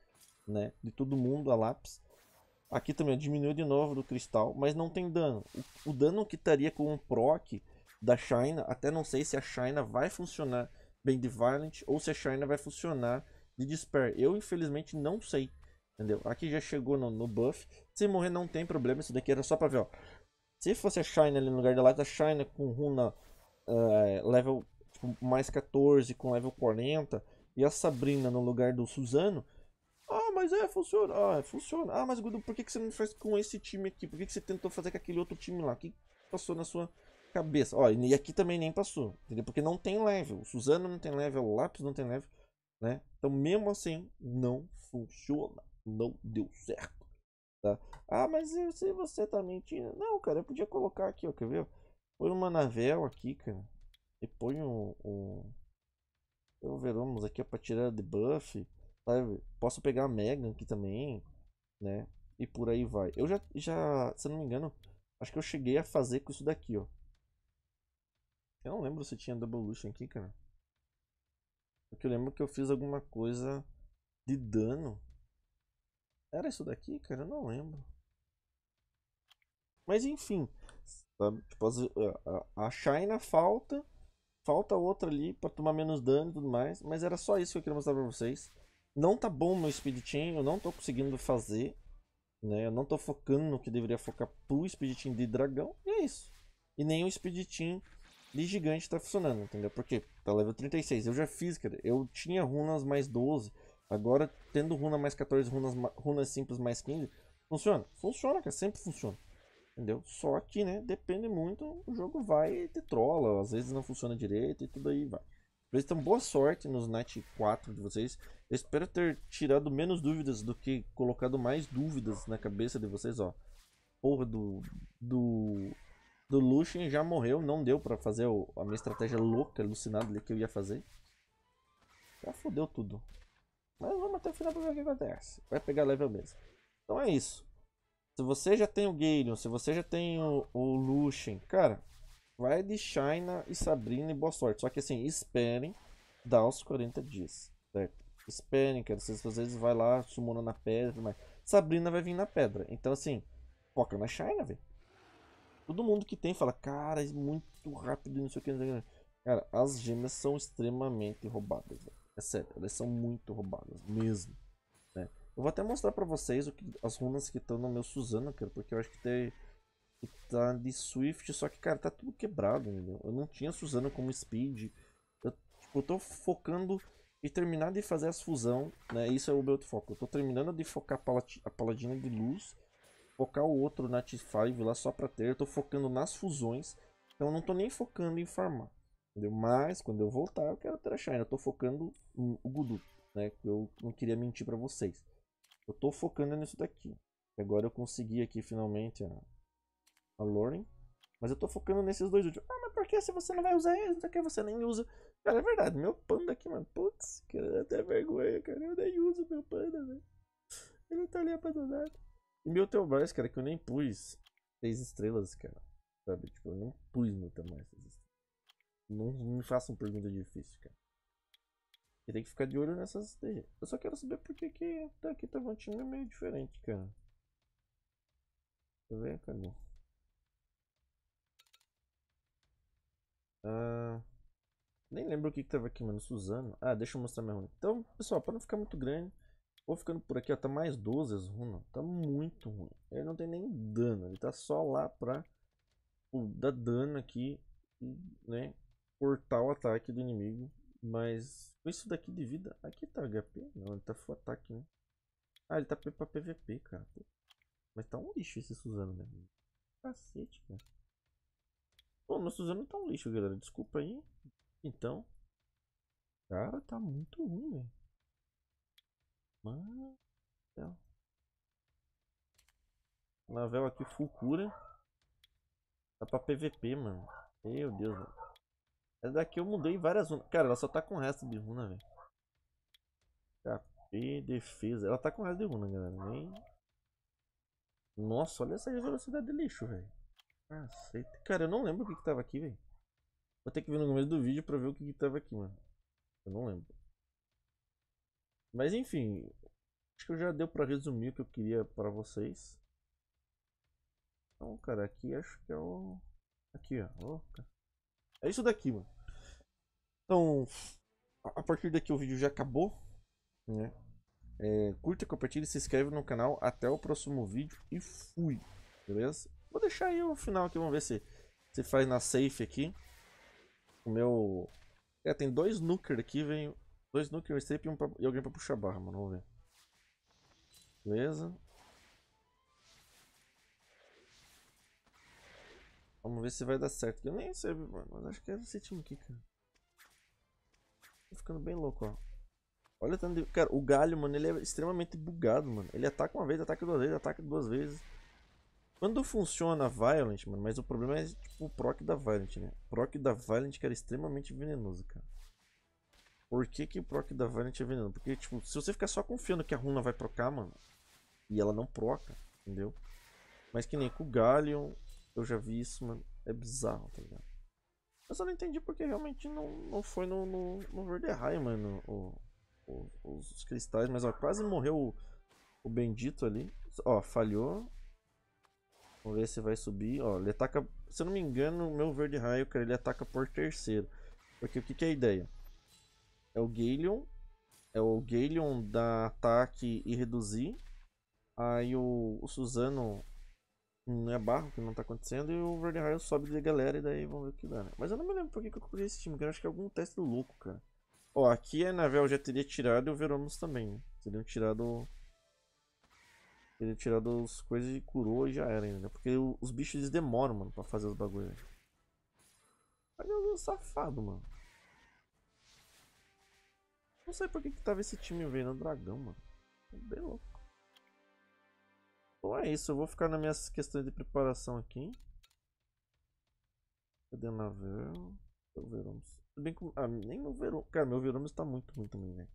Né? De todo mundo a lápis. Aqui também diminuiu de novo do cristal, mas não tem dano. O, o dano que estaria com um proc da China. Até não sei se a China vai funcionar bem de Violent ou se a China vai funcionar de Despair. Eu, infelizmente, não sei. Entendeu? Aqui já chegou no, no buff. Se morrer não tem problema. Isso daqui era só pra ver, ó. Se fosse a China ali no lugar da Light, a China com runa uh, level tipo, mais 14 com level 40 e a Sabrina no lugar do Suzano. Ah, mas é, funciona. Ah, funciona. Ah, mas Gudu, por que, que você não faz com esse time aqui? Por que, que você tentou fazer com aquele outro time lá? O que passou na sua cabeça. Ó, e aqui também nem passou, entendeu? Porque não tem level. Suzano não tem level, Lápis não tem level, né? Então, mesmo assim, não funciona. Não deu certo. Tá? Ah, mas se você tá mentindo. Não, cara, eu podia colocar aqui, ó, quer ver? Põe uma navel aqui, cara. E põe um. um... Eu veremos aqui para tirar debuff. Sabe? Posso pegar a Megan aqui também, né? E por aí vai. Eu já, já, se não me engano, acho que eu cheguei a fazer com isso daqui, ó. Eu não lembro se tinha Double Lution aqui, cara. Porque eu lembro que eu fiz alguma coisa de dano. Era isso daqui, cara? Eu não lembro. Mas enfim. Tipo, a, a China falta. Falta outra ali pra tomar menos dano e tudo mais. Mas era só isso que eu queria mostrar pra vocês. Não tá bom meu Speed Chain. Eu não tô conseguindo fazer. Né? Eu não tô focando no que deveria focar pro Speed Team de dragão. E é isso. E nem o Speed Team de gigante tá funcionando, entendeu? Porque tá level 36. Eu já fiz, cara. Eu tinha runas mais 12. Agora, tendo runa mais 14, runas, runas simples mais 15, funciona? Funciona, cara. Sempre funciona. Entendeu? Só que, né, depende muito. O jogo vai e trola. Às vezes não funciona direito e tudo aí vai. Então, boa sorte nos Night 4 de vocês. Eu espero ter tirado menos dúvidas do que colocado mais dúvidas na cabeça de vocês, ó. Porra do. Do do Lucian já morreu, não deu pra fazer o, a minha estratégia louca, alucinada ali que eu ia fazer. Já fodeu tudo. Mas vamos até o final pra ver o que acontece. Vai pegar level mesmo. Então é isso. Se você já tem o Galeon, se você já tem o, o cara, vai de China e Sabrina e boa sorte. Só que assim, esperem dar os 40 dias, certo? Esperem, cara. Às vezes vai lá, sumando na pedra, mas Sabrina vai vir na pedra. Então assim, foca na China, velho. Todo mundo que tem fala, cara, é muito rápido, não sei o que. Cara, as gêmeas são extremamente roubadas. Véio. É sério, elas são muito roubadas, mesmo. Né? Eu vou até mostrar pra vocês o que, as runas que estão no meu Suzano, cara, porque eu acho que tem que tá de Swift, só que, cara, tá tudo quebrado, entendeu? Eu não tinha Suzano como Speed. Eu, tipo, eu tô focando em terminar de fazer as fusão, né? Isso é o meu foco. Eu tô terminando de focar a, Paladina de Luz, focar o outro Nat 5 lá só pra ter. Eu tô focando nas fusões, então eu não tô nem focando em farmar. Entendeu? Mas quando eu voltar, eu quero ter a Shine. Eu tô focando no Gudu, né? Eu não queria mentir pra vocês. Eu tô focando nisso daqui. Agora eu consegui aqui finalmente a, a Lauren. Mas eu tô focando nesses dois últimos. Ah, mas por que se você não vai usar eles? Por que você nem usa? Cara, é verdade. Meu panda aqui, mano. Putz, cara, até vergonha, cara. Eu nem uso meu panda, velho. Ele tá ali abandonado. E meu Teobars, cara, que eu nem pus seis estrelas, cara. Sabe? Tipo, eu não pus meu Teobars seis estrelas. Não, me façam pergunta difícil, cara. E tem que ficar de olho nessas. Eu só quero saber por que que tá aqui tava um time meio diferente, cara. Deixa eu ver, cadê? Ah, nem lembro o que, que tava aqui, mano. Suzano. Ah, deixa eu mostrar minha runa. Então, pessoal, para não ficar muito grande, vou ficando por aqui, ó. Tá mais 12 as runas. Tá muito ruim. Ele não tem nem dano. Ele tá só lá pra pô, dar dano aqui né, cortar o ataque do inimigo. Mas com isso daqui de vida. Aqui tá HP? Não, ele tá full ataque, né? Ah, ele tá pra PVP, cara. Mas tá um lixo esse Suzano, né? Cacete, cara. Pô, meu Suzano tá um lixo, galera. Desculpa aí. Então. Cara, tá muito ruim, velho. Mano. Céu. Lavel aqui full cura. Tá pra PVP, mano. Meu Deus, velho. Essa daqui eu mudei várias runas. Cara, ela só tá com resto de runa, velho. KP, defesa. Ela tá com resto de runa, galera. Nem... Nossa, olha essa velocidade de lixo, velho. Cacete. Cara, eu não lembro o que, que tava aqui, velho. Vou ter que ver no começo do vídeo pra ver o que, que tava aqui, mano. Eu não lembro. Mas enfim. Acho que eu já deu pra resumir o que eu queria pra vocês. Então, cara, aqui acho que é o... Aqui, ó. É isso daqui, mano. Então, a partir daqui o vídeo já acabou. Né? É, curta, compartilhe, se inscreve no canal. Até o próximo vídeo e fui. Beleza? Vou deixar aí o final aqui, vamos ver se, se faz na safe aqui. O meu... É, tem dois nuker aqui, vem... Dois um safe e, um pra... e alguém pra puxar barra, mano. Vamos ver. Beleza. Vamos ver se vai dar certo. Eu nem sei, mano. Mas acho que é esse time aqui, cara. Tô ficando bem louco, ó. Olha tanto de... Cara, o galho, mano, ele é extremamente bugado, mano. Ele ataca uma vez, ataca duas vezes, ataca duas vezes. Quando funciona a Violent, mano, mas o problema é tipo o proc da Violent, né? O proc da Violent, cara, é extremamente venenoso, cara. Por que, que o proc da Violent é venenoso? Porque, tipo, se você ficar só confiando que a runa vai procar, mano, e ela não proca, entendeu? Mas que nem com o Galleon, eu já vi isso, mano, é bizarro, tá ligado? Eu só não entendi porque realmente não, não foi no, no, no Verde High, mano, o, o, os, os, cristais. Mas, ó, quase morreu o, o bendito ali. Ó, falhou. Vamos ver se vai subir. Ó, ele ataca. Se eu não me engano, o meu verde raio, cara, ele ataca por terceiro. Porque o que, que é a ideia? É o Galeon. É o Galeon dar ataque e reduzir. Aí o, o Suzano não é barro que não tá acontecendo. E o verde raio sobe de galera e daí vamos ver o que dá, né? Mas eu não me lembro por que, que eu coloquei esse time, cara. Acho que é algum teste louco, cara. Ó, aqui a Navel já teria tirado e o Veromos também, né? Teriam tirado ele tirado as coisas e curou e já era ainda. Porque os bichos eles demoram, mano, pra fazer os bagulhos. Cadê o safado, mano? Não sei por que, que tava esse time vendo dragão, mano. É bem louco. Então é isso, eu vou ficar nas minhas questões de preparação aqui. Cadê o Navel? O Veramos. Bem com... Ah, nem meu Veramos. Cara, meu Veramos tá muito ruim também, velho.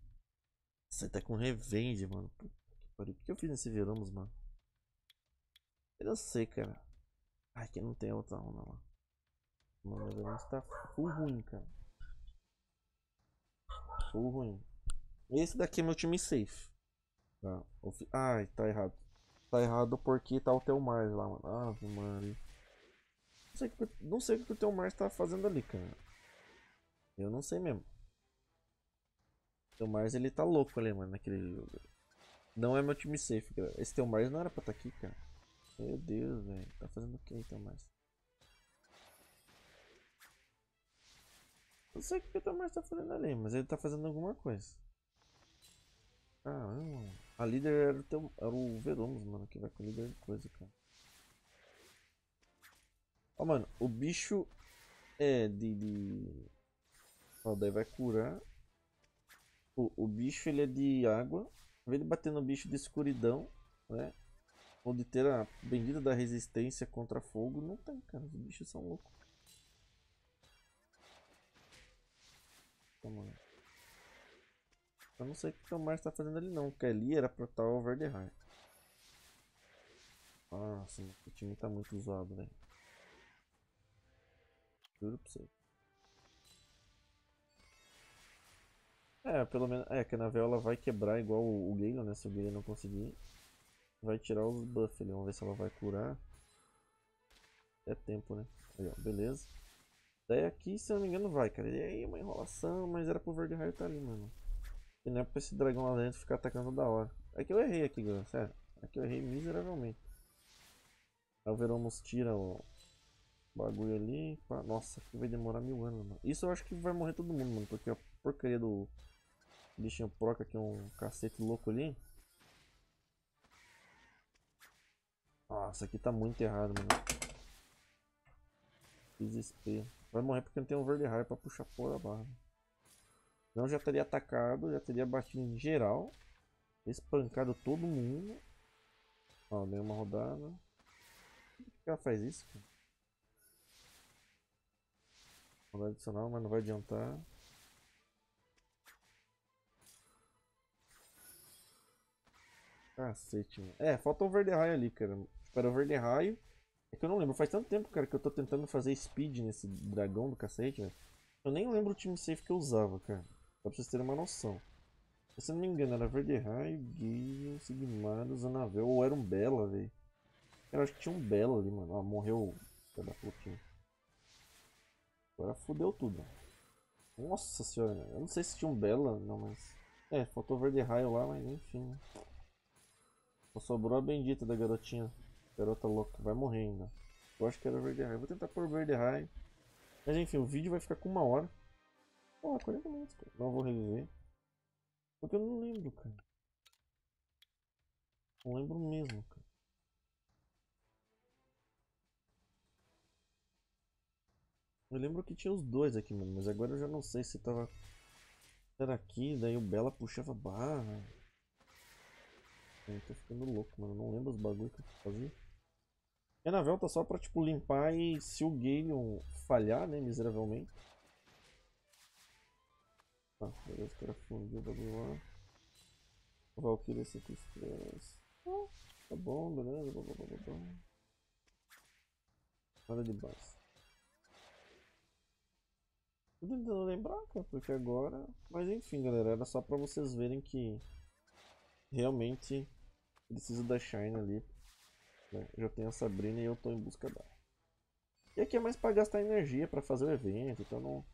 Você tá com revenge, mano. Puta pariu. O que eu fiz nesse Veramos, mano? Eu não sei, cara. Ai, aqui não tem outra onda lá. Mano, o Veramos tá full ruim, cara. Ruim. Esse daqui é meu time safe. Tá. Ai, tá errado. Tá errado porque tá o teu Mars lá, mano. Ave Maria. Não sei, não sei o que o teu Mars tá fazendo ali, cara. Eu não sei mesmo. O Mars ele tá louco ali, mano, naquele jogo. Não é meu time safe, cara. Esse teu Mars não era pra estar tá aqui, cara. Meu Deus, velho. Tá fazendo o que então, Mars? Não sei o que o Tomás tá fazendo ali, mas ele tá fazendo alguma coisa. Caramba. A líder era o, teu, era o mano, que vai com o líder de coisa, cara. Ó, mano, o bicho é de... de... Ó, daí vai curar. O, o bicho, ele é de água. Em vez de bater no bicho de escuridão, né? Ou de ter a bendita da resistência contra fogo, não tem, cara. Os bichos são loucos. Mano. Eu não sei o que o Mars tá fazendo ali não, porque ali era pra estar o Verde High. Nossa, o time tá muito zoado, velho. Juro pra você. É, pelo menos. É, que a ela vai quebrar igual o, o Gale, né? Se o Gale não conseguir. Vai tirar os buffs ali. Vamos ver se ela vai curar. É tempo, né? Aí, ó, beleza. Daí aqui, se eu não me engano, vai, cara. E aí, uma enrolação, mas era pro Verde Raio estar tá ali, mano. E não é pra esse dragão lá dentro ficar atacando toda hora. É que eu errei aqui, galera, sério. Aqui eu errei miseravelmente. Aí o Veromos tira o bagulho ali. Nossa, aqui vai demorar mil anos, mano. Isso eu acho que vai morrer todo mundo, mano. Porque a porcaria do bichinho proca aqui, um cacete louco ali. Nossa, aqui tá muito errado, mano. Desespero. Vai morrer porque não tem um verde raio pra puxar por a barra. Não já teria atacado, já teria batido em geral. Espancado todo mundo. Ó, deu uma rodada. Por que ela faz isso, cara? Rodada adicional, mas não vai adiantar. Cacete, mano. É, falta o verde raio ali, cara. Espera o verde raio. É que eu não lembro, faz tanto tempo, cara, que eu tô tentando fazer speed nesse dragão do cacete, velho. Eu nem lembro o time safe que eu usava, cara. Pra vocês terem uma noção. Se não me engano, era Verde Raio, Gale, Sigmaros, Anavel, ou era um Bela, velho. Eu acho que tinha um Bela ali, mano. Ah, morreu. Cada pouquinho. Agora fudeu tudo. Nossa senhora, eu não sei se tinha um Bela, não, mas... É, faltou Verde Raio lá, mas enfim, né. Só sobrou a bendita da garotinha. Garota louca, vai morrer ainda. Eu acho que era verde raio. Vou tentar pôr verde raio. Mas enfim, o vídeo vai ficar com uma hora. Pô, 40 minutos, cara. Não vou reviver. Porque eu não lembro, cara. Não lembro mesmo, cara. Eu lembro que tinha os dois aqui, mano. Mas agora eu já não sei se tava... Era aqui, daí o Bela puxava barra. Eu tô ficando louco, mano. Eu não lembro os bagulhos que eu fazia. Renavel tá só pra, tipo, limpar e se o Galeon falhar, né, miseravelmente. Tá, beleza, o cara fundiu o bagulho lá. Valkyria 5 estrelas. Ah, tá bom, beleza, blá, blá, blá, blá. Nada de base. Tô tentando lembrar, cara, porque agora... Mas enfim, galera, era só pra vocês verem que... Realmente... Preciso da Shine ali né? Já tenho a Sabrina e eu tô em busca dela. E aqui é mais para gastar energia para fazer o evento, então não,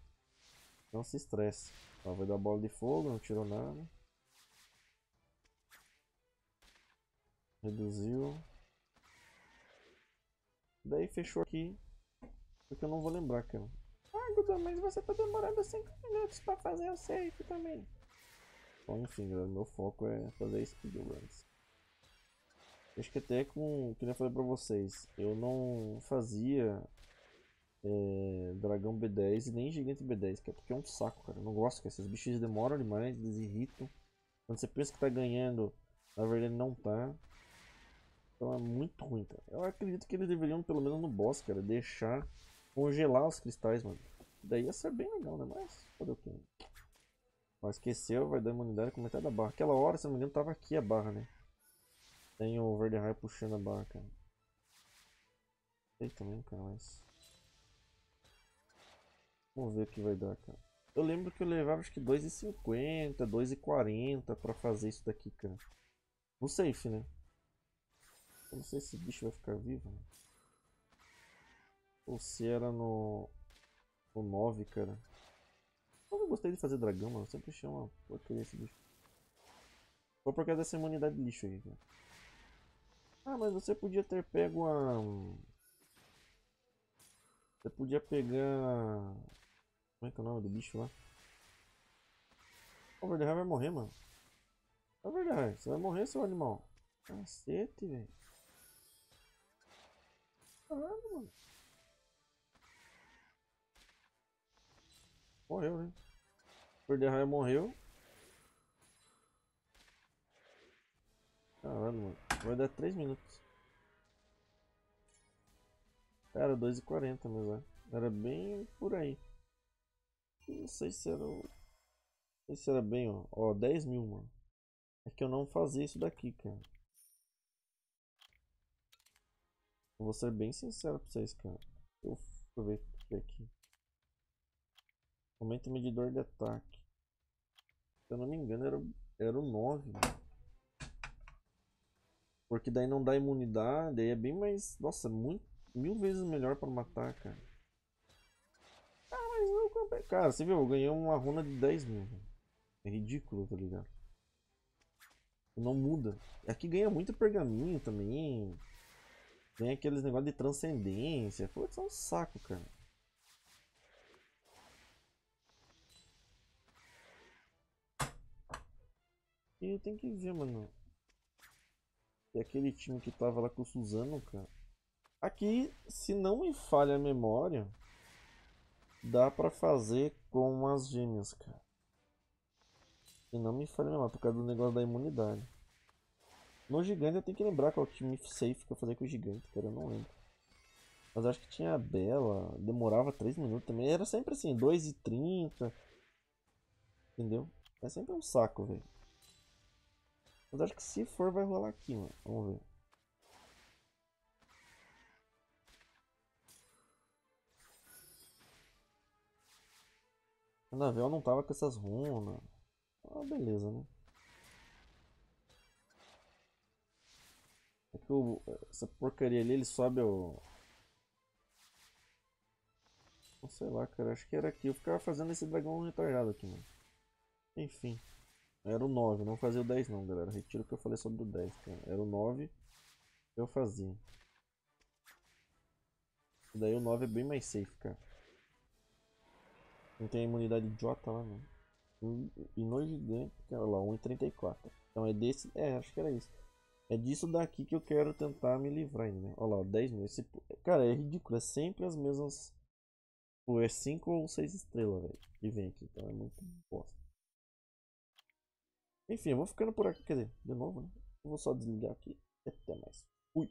não se estresse. Vai dar bola de fogo, não tirou nada. Reduziu. Daí fechou aqui. Porque eu não vou lembrar, cara. Ah, Gudu, mas você tá demorando 5 minutos pra fazer o safe também. Bom, enfim, galera, meu foco é fazer speedruns. Acho que até com. Que eu falei pra vocês. Eu não fazia. É, dragão B10 e nem gigante B10, que é porque é um saco, cara. Eu não gosto, que esses bichos demoram demais, eles irritam. Quando você pensa que tá ganhando, na verdade não tá. Então é muito ruim, cara. Eu acredito que eles deveriam, pelo menos no boss, cara, deixar congelar os cristais, mano. Daí ia ser bem legal, né? Mas, fazer o que? Mas esqueceu, vai dar imunidade com metade da barra. Aquela hora, se não me engano, tava aqui a barra, né? Tem o Verde Raio puxando a barra, cara. Sei também, cara, mas... Vamos ver o que vai dar, cara. Eu lembro que eu levava acho que 2,50, 2,40 pra fazer isso daqui, cara. No safe, né? Eu não sei se o bicho vai ficar vivo. Né? Ou se era no... No 9, cara. Eu gostei de fazer dragão, mano. Eu sempre achei uma porcaria esse bicho. Só por causa dessa imunidade de lixo aí, cara. Ah, mas você podia ter pego a... Você podia pegar... Como é que é o nome do bicho lá? O Verderrai vai morrer, mano. É verdade, você vai morrer, seu animal. Cacete, velho. Caralho, mano. Morreu, né? Verderrai morreu. Caralho, mano. Vai dar 3 minutos. Era 2h40 mesmo, né? Era bem por aí. Não sei se era. Não sei se era bem, ó. Ó, 10 mil, mano. É que eu não fazia isso daqui, cara. vou ser bem sincero pra vocês, cara. Eu aproveito aqui. Aumenta o medidor de ataque. Se eu não me engano, era, era o 9, mano. Porque daí não dá imunidade, aí é bem mais. Nossa, muito, mil vezes melhor para matar, cara. Ah, mas eu comprei. Cara, você viu? Eu ganhei uma runa de 10 mil. É ridículo, tá ligado? Não muda. Aqui ganha muito pergaminho também. Tem aqueles negócios de transcendência. Putz, é um saco, cara. E tem que ver, mano. E aquele time que tava lá com o Suzano, cara. Aqui, se não me falha a memória, dá pra fazer com as gêmeas, cara. Se não me falha a memória, por causa do negócio da imunidade. No gigante eu tenho que lembrar qual time safe que eu fazer com o gigante, cara, eu não lembro. Mas acho que tinha a Bela, demorava 3 minutos também. Era sempre assim, 2 e 30 Entendeu? É sempre um saco, velho. Mas acho que se for vai rolar aqui, mano. Vamos ver. O Navel não tava com essas runas. Ah, beleza, né? É que o, essa porcaria ali, ele sobe o... Não sei lá, cara. Acho que era aqui. Eu ficava fazendo esse dragão retardado aqui, mano. Enfim. Era o 9, não fazia o 10 não, galera. Retiro o que eu falei sobre o 10, cara. Era o 9 que eu fazia. E daí o 9 é bem mais safe, cara. Não tem imunidade idiota lá, não. E no gigante, cara, lá, 1,34. Então é desse... É, acho que era isso. É disso daqui que eu quero tentar me livrar ainda, né? Olha lá, 10 mil. Esse... Cara, é ridículo. É sempre as mesmas... Pô, é 5 ou 6 estrelas, velho. Que vem aqui. Então é muito bosta. Enfim, eu vou ficando por aqui. Quer dizer, de novo, né? Eu vou só desligar aqui. Até mais. Fui.